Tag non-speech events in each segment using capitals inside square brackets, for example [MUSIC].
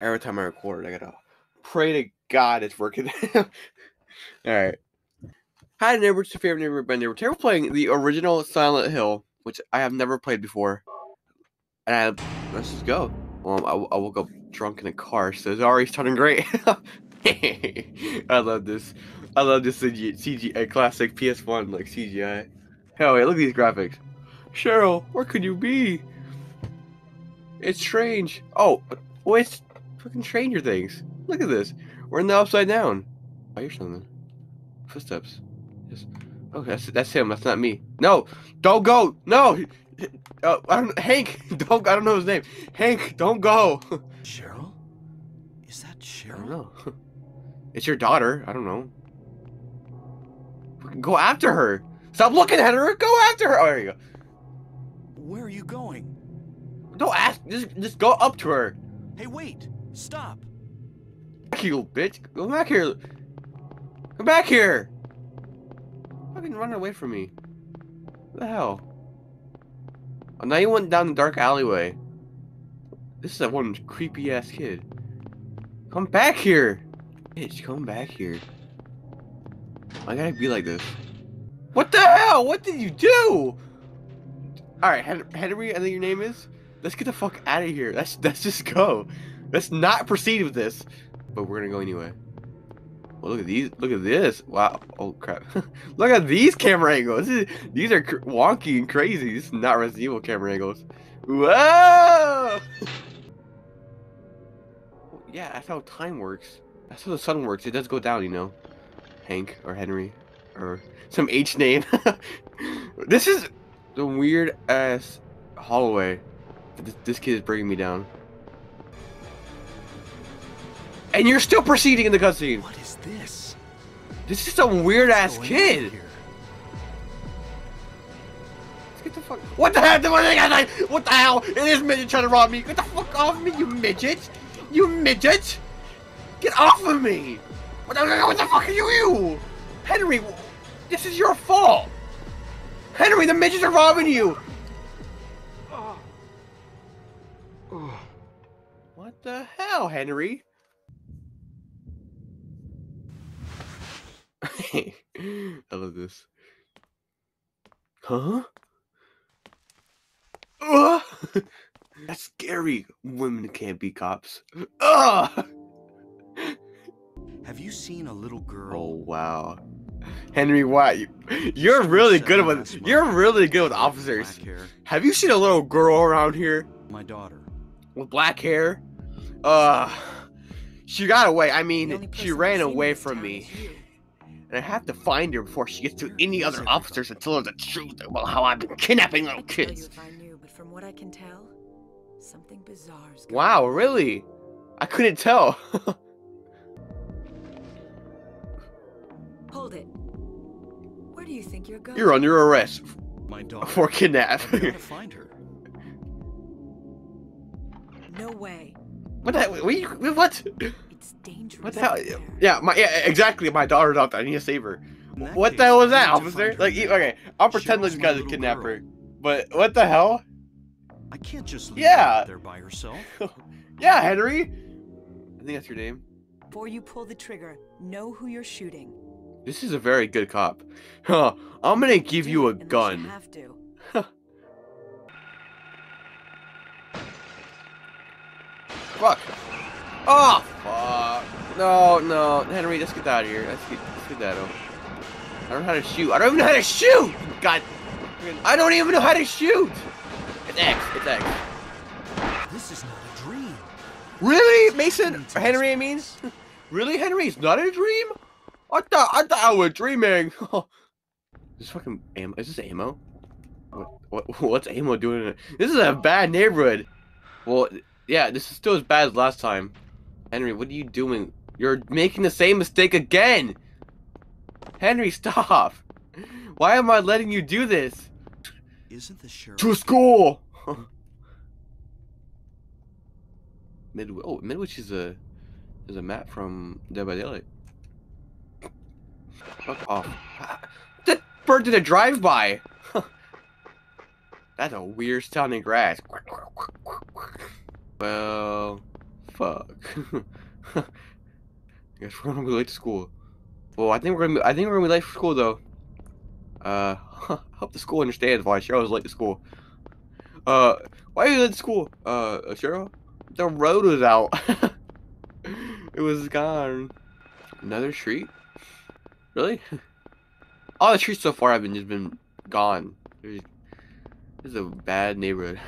Every time I record, I gotta pray to God it's working. [LAUGHS] All right. Hi, neighbor. It's your favorite neighbor, Neighbor. Today we're playing the original Silent Hill, which I have never played before. And I, let's just go. Well, I, I woke up drunk in a car, so it's already starting great. [LAUGHS] I love this. I love this CG, CGI classic PS1 like CGI. Hell yeah, look at these graphics. Cheryl, where could you be? It's strange. Oh, well, it's fucking Stranger Things. Look at this. We're in the upside down. I hear something. Footsteps. Yes. Oh, that's that's him. That's not me. No, don't go. No. Uh, I don't. Hank. [LAUGHS] Don't. I don't know his name. Hank. Don't go. [LAUGHS] Cheryl? Is that Cheryl? don't. [LAUGHS] It's your daughter. I don't know. Go after her. Stop looking at her. Go after her. Oh, there you go. Where are you going? Don't ask. Just just go up to her. Hey, wait! Stop! You bitch. Come back here. Come back here. Fucking run away from me. What the hell? Oh, now you went down the dark alleyway. This is that one creepy ass kid. Come back here. Bitch, come back here. I gotta be like this. What the hell? What did you do? Alright, Hen- Henry, I think your name is. Let's get the fuck out of here. Let's let's just go. Let's not proceed with this. But we're gonna go anyway. Well, look at these. Look at this. Wow. Oh crap. [LAUGHS] look at these camera angles. Is- these are wonky and crazy. This is not Resident Evil camera angles. Whoa! [LAUGHS] yeah, that's how time works. That's how the sun works. It does go down, you know. Hank or Henry or some H name. [LAUGHS] this is the weird ass hallway this, this kid is bringing me down. And you're still proceeding in the cutscene. What is this? This is some weird ass kid. Let's get the fuck. What the hell? What the hell? It is midget trying to rob me. Get the fuck off me, you midget! You midget! Get off of me! What the, what the fuck are you? you? Henry, this is your fault. Henry, the midgets are robbing you. The hell, Henry? [LAUGHS] I love this. Huh? Ugh! [LAUGHS] That's scary. Women can't be cops. Ugh! Have you seen a little girl? Oh wow, Henry White, you, you're really good with you're really good with officers. Have you seen a little girl around here My daughter. with black hair? Uh, she got away. I mean, she ran I've seen in away from me, and I have to find her before she gets to any other officers and tell her the truth about how I've been kidnapping little I'd tell you kids. knew, from what I can tell, something bizarre is Wow, really? I couldn't tell. [LAUGHS] Hold it. Where do you think you're going? You're under arrest My daughter. for kidnap. I gotta find her. No way. What the? What? you- What? It's dangerous. What the hell? there. Yeah, my yeah, exactly. My daughter's out there. I need to save her. What case, the hell was that, officer? Like, you- okay, I'll pretend Cheryl's this my guy's a kidnapper. girl. But what the hell? I can't just leave Yeah. her there by herself. [LAUGHS] Yeah, Henry. I think that's your name. Before you pull the trigger, know who you're shooting. This is a very good cop. Huh? I'm gonna give Do you a gun. You have to. Fuck. Oh, fuck. No, no. Henry, let's get out of here. Let's get, let's get that out. I don't know how to shoot. I don't even know how to shoot! God. I don't even know how to shoot! It's X. It's X. This is not a dream. Really? Mason? Henry, I mean? [LAUGHS] Really, Henry? It's not a dream? I thought, I thought I was dreaming. [LAUGHS] is this fucking ammo. Is this ammo? What, what, [LAUGHS] what's ammo doing? This is a bad neighborhood. Well, yeah, this is still as bad as last time. Henry, what are you doing? You're making the same mistake again. Henry, stop. [LAUGHS] Why am I letting you do this? Isn't the sheriff? To school. [LAUGHS] Midwich. Oh, Midwich is a is a map from Dead by Daylight. Fuck off. That bird did a drive-by. [LAUGHS] That's a weird sounding grass. Well, Fuck. [LAUGHS] I guess we're gonna be late to school. Well, I think we're gonna. Be, I think we're gonna be late for school though. Uh, [LAUGHS] I hope the school understands why Cheryl Cheryl's late to school. Uh, why are you late to school? Uh, Cheryl, the road was out. [LAUGHS] it was gone. Another street? Really? All the streets so far have been just been gone. This is a bad neighborhood.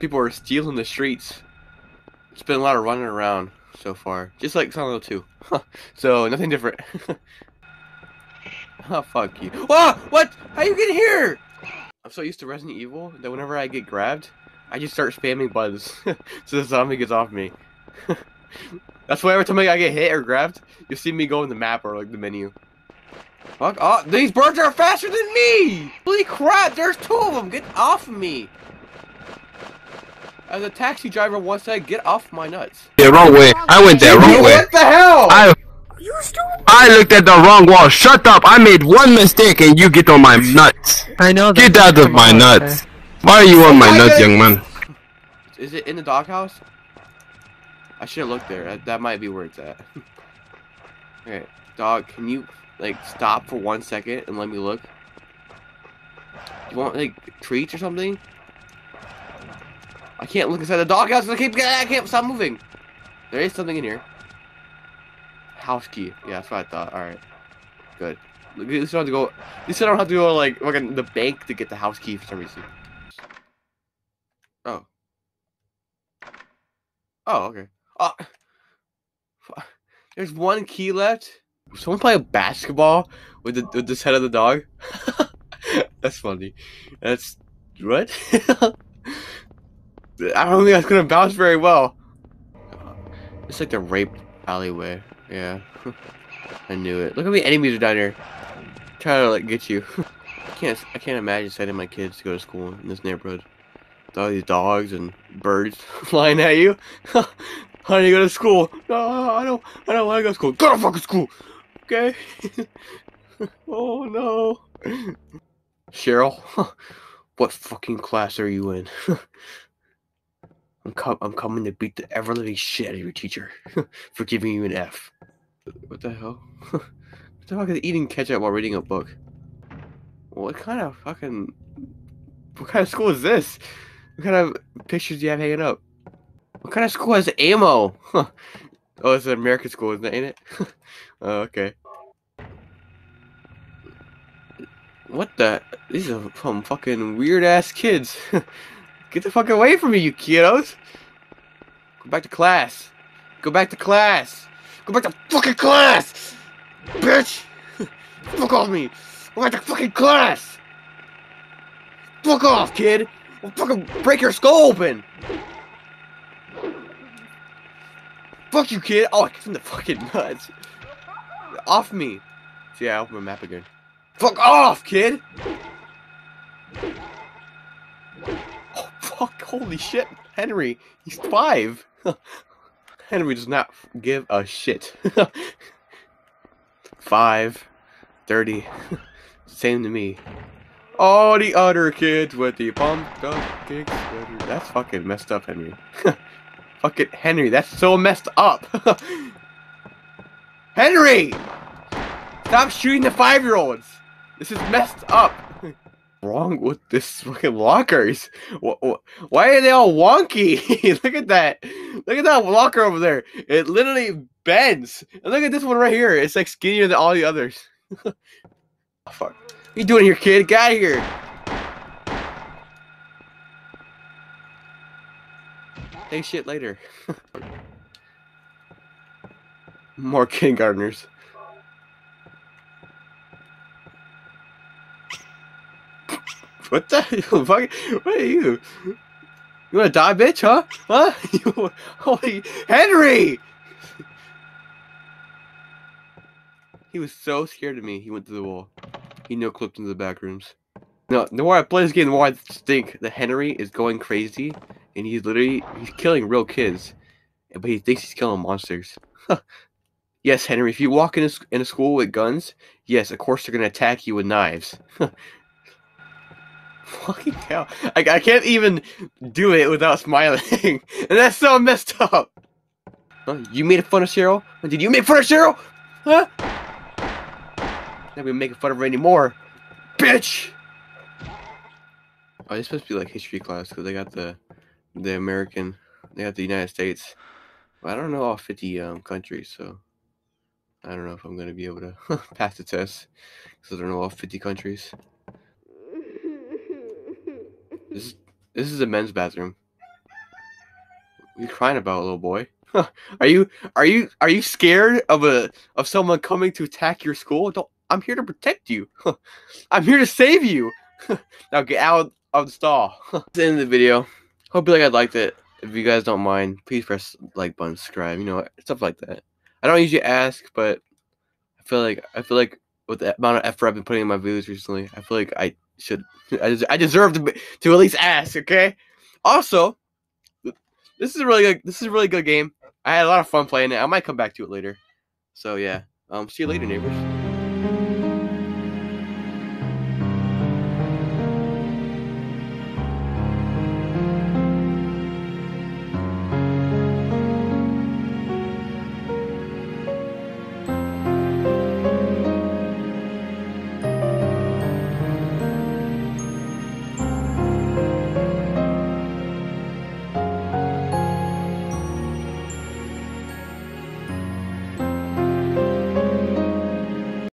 People are stealing the streets. It's been a lot of running around so far, just like Silent Hill 2. so nothing different. [LAUGHS] oh fuck you! Whoa! What? How you get here? I'm so used to Resident Evil that whenever I get grabbed, I just start spamming buttons [LAUGHS] so the zombie gets off me. [LAUGHS] That's why every time I get hit or grabbed, you see me go in the map or like the menu. Fuck! Oh, these birds are faster than me! Holy crap! There's two of them. Get off of me! As a taxi driver once said, get off my nuts. the wrong way. I went there wrong way. What the hell? I you stupid. I looked at the wrong wall. Shut up! I made one mistake and you get on my nuts. I know that. Get out of my nuts. Why are you on my nuts, young man? Is it in the doghouse? I should have looked there. That, that might be where it's at. [LAUGHS] okay, dog, can you like stop for one second and let me look? You want like treats or something? I can't look inside the doghouse. I keep I can't stop moving. There is something in here. House key. Yeah, that's what I thought. All right, good. At least I don't have to go. At least I don't have to go like in the bank to get the house key for some reason. Oh. Oh, okay. Oh. There's one key left. Someone play a basketball with the with this head of the dog. [LAUGHS] That's funny. That's what? [LAUGHS] I don't think that's gonna bounce very well. It's like the rape alleyway. Yeah. [LAUGHS] I knew it. Look how many enemies are down here. Trying to like get you. [LAUGHS] I can't I can't imagine sending my kids to go to school in this neighborhood. With all these dogs and birds [LAUGHS] flying at you. How do you go to school? No, I don't I don't wanna go to school. Go to fucking school! Okay? oh no. Cheryl, what fucking class are you in? I'm I'm coming to beat the ever living shit out of your teacher [LAUGHS] for giving you an F. What the hell? [LAUGHS] what the fuck is eating ketchup while reading a book? What kind of fucking what kind of school is this? What kind of pictures do you have hanging up? What kind of school has ammo? [LAUGHS] Oh, it's an American school, isn't it? Ain't it? oh, okay. What the? These are some fucking weird ass kids. Get the fuck away from me, you kiddos! Go back to class. Go back to class. Go back to fucking class, bitch! [LAUGHS] Fuck off me. Go back to fucking class. Fuck off, kid. I'll fucking break your skull open. Fuck you, kid. Oh, I kicked him the fucking nuts. Off me. See, I open my map again. Fuck off, kid. Holy shit. Henry, he's five. [LAUGHS] Henry does not give a shit. [LAUGHS] five. Thirty. [LAUGHS] Same to me. All the other kids with the pumped kicks. That's fucking messed up, Henry. Fuck it, Henry, that's so messed up. Henry! Stop shooting the five year olds! This is messed up! Wrong with this fucking lockers? Wh- wh- Why are they all wonky? [LAUGHS] look at that! Look at that locker over there! It literally bends! And look at this one right here! It's like skinnier than all the others. [LAUGHS] oh, fuck. What you doing here, kid? Get out of here! Hey, shit later. [LAUGHS] More kindergartners. [LAUGHS] What the [LAUGHS] fuck? What are you? You wanna die, bitch? Huh? Huh? [LAUGHS] You, holy Henry! He was so scared of me. He went to the wall. He no clipped into the back rooms. No, the more I play this game, the more I think that Henry is going crazy, and he's literally he's killing real kids, but he thinks he's killing monsters. yes, Henry, if you walk in a, in a school with guns, yes, of course they're gonna attack you with knives. Fucking hell! I, I can't even do it without smiling, [LAUGHS] and that's so messed up. Huh? You made a fun of Cheryl? Did you make fun of Cheryl? Huh? Not even making fun of her anymore. Bitch! Oh, this supposed to be like history class because they got the the American, they got the United States. But I don't know all 50 um, countries, so I don't know if I'm gonna be able to [LAUGHS] pass the test because I don't know all 50 countries. This is this is a men's bathroom. You crying about, little boy? [LAUGHS] are you are you are you scared of a of someone coming to attack your school? Don't I'm here to protect you. [LAUGHS] I'm here to save you. [LAUGHS] now get out of the stall. That's the end of the video. Hope you like I liked it. If you guys don't mind, please press like button, subscribe, you know, stuff like that. I don't usually ask, but I feel like I feel like with the amount of effort I've been putting in my videos recently, I feel like I should I, des- I deserve to be, to at least ask, okay? Also, this is a really good this is a really good game. I had a lot of fun playing it. I might come back to it later. So yeah. Um see you later, neighbors.